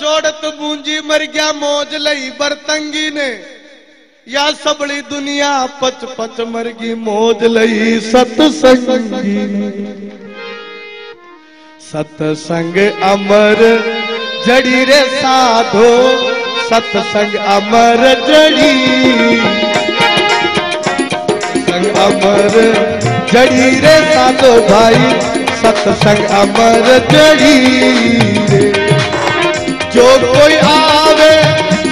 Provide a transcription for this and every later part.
जोड़त बूंजी मर गया मौज लई बरतंगी ने। या सबड़ी दुनिया पच पच मर गई मौज लई सतसंगी सतसंग अमर, जड़ी रे साधो। सतसंग अमर, जड़ी। संग अमर, जड़ी रे साधो भाई। सत्संग अमर, जड़ी रे। जो कोई आवे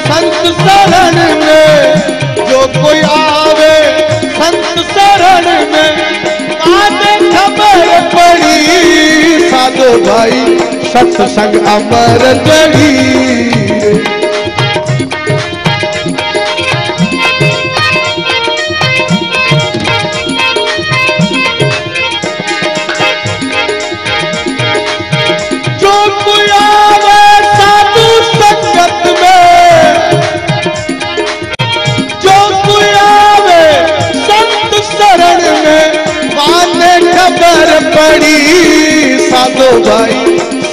संत शरण में, जो कोई आवे संत शरण में आने खबर पड़ी। साधो भाई, सत्संग अमर जड़ी।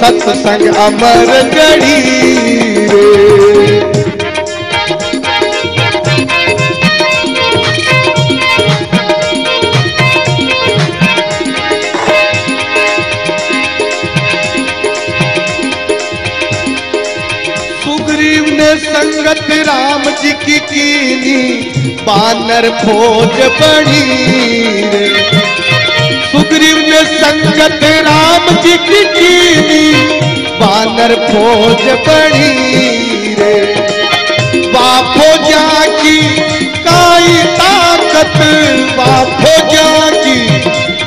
सत्संग अमर जड़ी रे। संगत राम जी की कीनी, बानर भोज बड़ी सुग्रीव ने संगत राम जी की कीनी बानर भोज बड़ी रे, बापो जाकी काई ताकत, बापो जाकी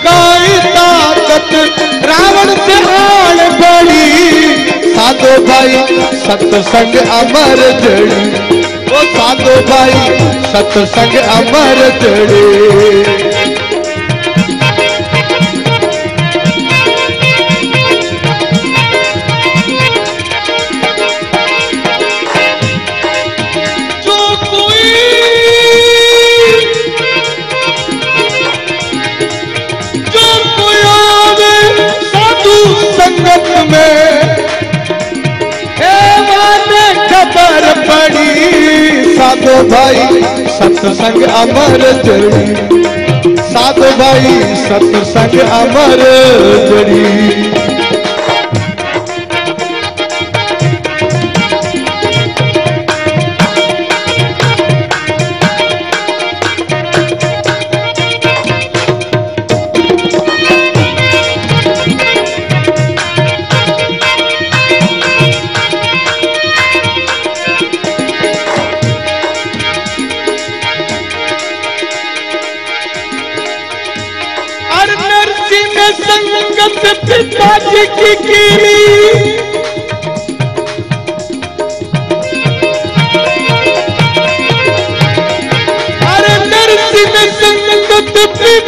काई ताकत, रावण से हाल बड़ी साधो भाई, सतसंग अमर जड़ी। ओ साधो भाई, सतसंग अमर जड़ी। साधु भाई सत्संग अमर जड़ी साधु भाई सत्संग अमर जड़ी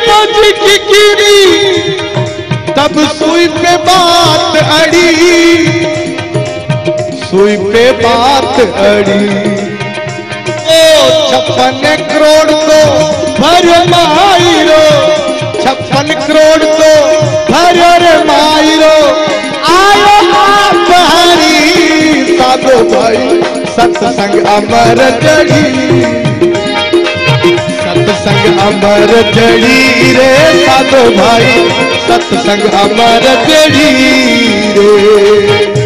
पिताजी की कीनी तब सुई पे बात अड़ी। सुई पे बात अड़ी। ओ छप्पन करोड़ को भर मायरो छप्पन करोड़ को भर मायरो आयो हरी। साधो भाई सत्संग अमर जड़ी सत्संग अमर जड़ी रे साधो भाई। सत्संग अमर जड़ी रे।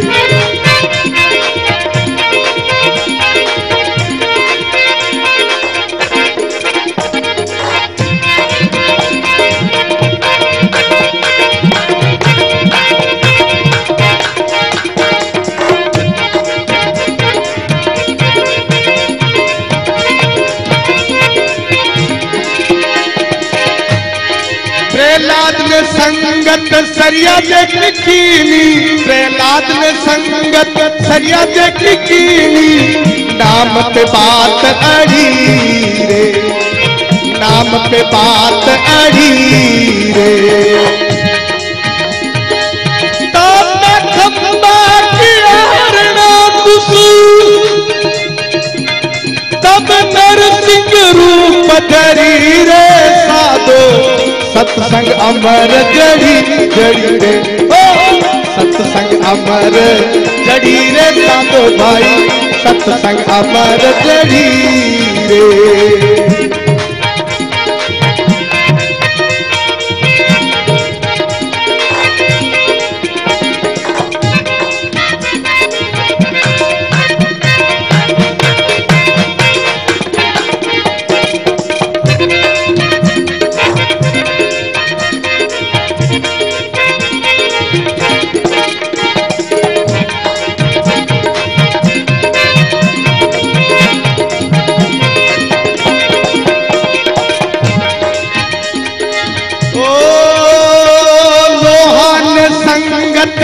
संगत सरिया देख कीनी प्रहलाद ने संगत सरिया देख कीनी नाम पे बात अड़ी रे, नाम पे बात अड़ी रे। तब नरसिंह रूप धरी रे साधो। सत्संग अमर जड़ी जड़ी रे। ओ, सत्संग अमर जड़ी रे साधो भाई। सत्संग अमर जड़ी रे।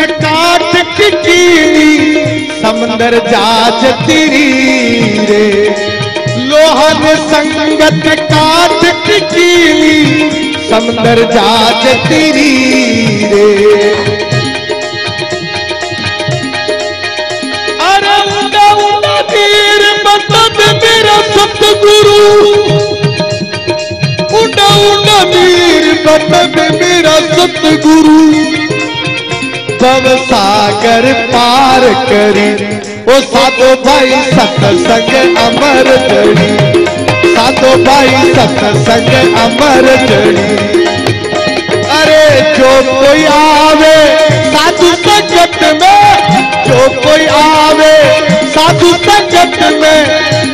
काट की समंदर जाज तिरी रे। लोहन संगत काट की समंदर जाज तिरी रे। मेरा सतगुरु। उड़ा उड़ा मीर मेरा सतगुरु। भव सागर पार करी। ओ साधो भाई सत्संग अमर जड़ी साधो भाई सत्संग अमर जड़ी अरे जो कोई आवे साधु संगत में, जो कोई आवे साधु संगत में,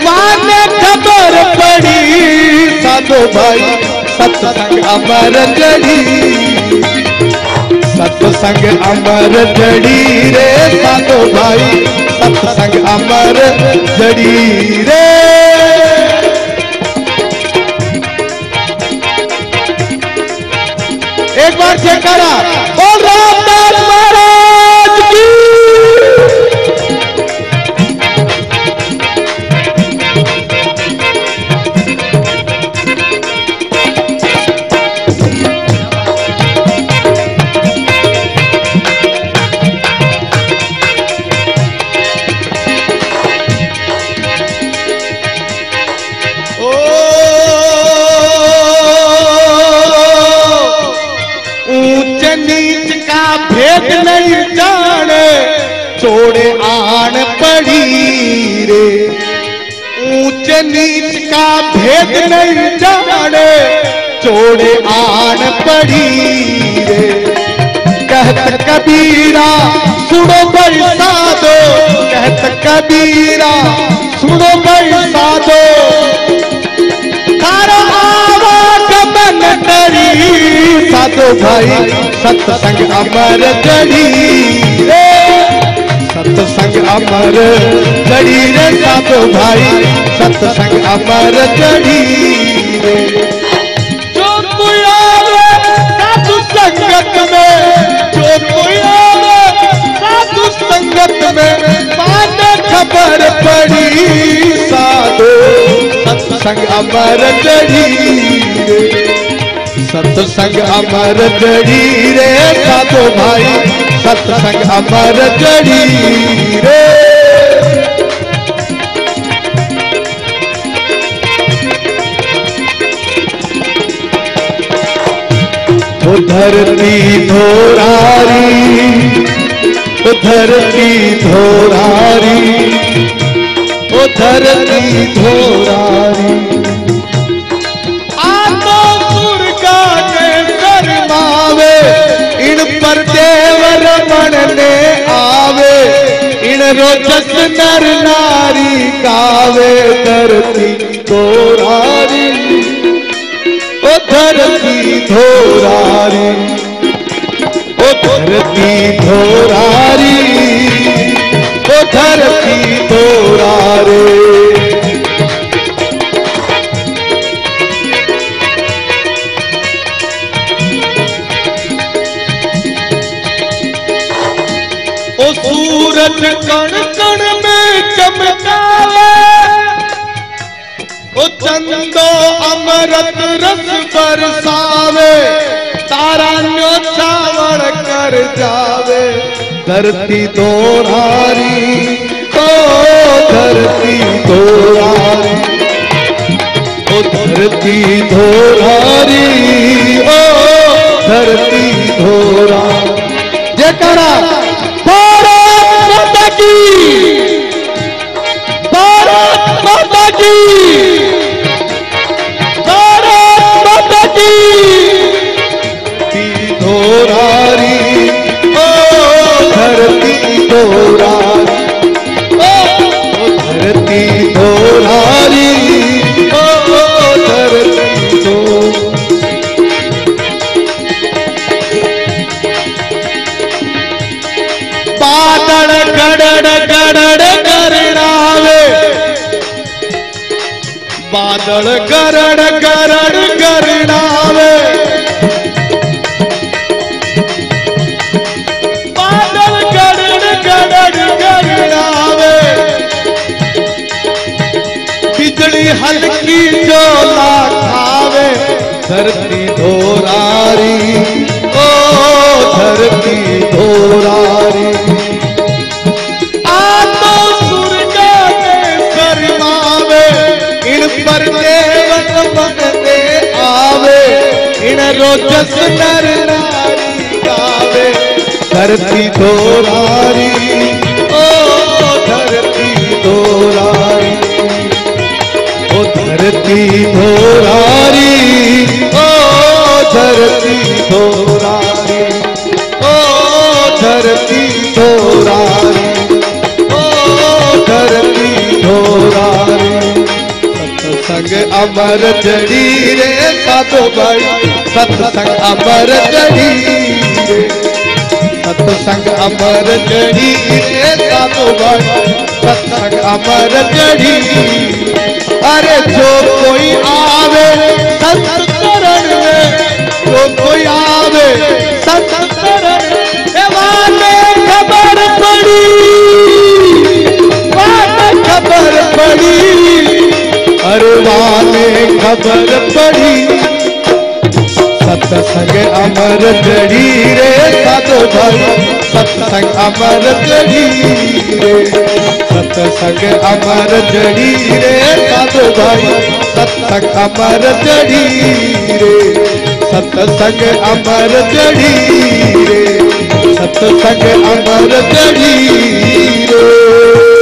माने खबर पड़ी। साधु भाई सत्संग अमर जड़ी सत्संग अमर जड़ी रे साधो भाई। सत्संग अमर जड़ी रे। एक बार चेक बोल नहीं जाने छोड़े आन पड़ी रे। कहत कबीरा, सुनो भाई साधो कहत कबीरा, सुनो आवागमन करी, साधो भाई, सत्संग अमर जड़ी रे। सत्संग अमर जड़ी रे साधो भाई। सत्संग अमर रे। जो आवे, साधु संगत में। जो आवे, साधु संगत में। पाने खबर पड़ी साधु। सत्संग अमर रे सत्संग अमर जड़ी रे साधु भाई, सत्संग अमर जड़ी रे। धरती धोरारी धरती धोरारी धरती धोरारी। देवर आवे। इन रोजस नर नारी गावे धरती धोरारी ओ धरती धोरारी। ओ धरती धोरारी। ओ धरती धोरारे। सूरज कण कण में चमकावे। ओ चंदो अमृत रस बरसावे। तारा कर जावे। धरती दोरारी, ओ धरती दोरारी। ओ धरती धोरारी ओ धरती धोरा जयकारा की। भारत माता की। धरती धोरारी, ओ धरती धोरारी। आतो सुर्ग में शर्मावे इन पर आवे। इन रोजस नर गावे। धरती धोरारी, ओ धरती धोरारी। ओ धरती धोरारी। सत्संग अमर जड़ी रे साधु भाई, सत्संग अमर जड़ी रे सत्संग अमर जड़ी रे साधु भाई, सत्संग अमर जड़ी अरे जो खबर पड़ी। सत्संग अमर जड़ी रे साधु भाई सत्संग अमर जड़ी रे। सत्संग अमर जड़ी रे साधु भाई सत्संग अमर जड़ी रे। सत्संग अमर जड़ी रे, सत्संग अमर जड़ी रे।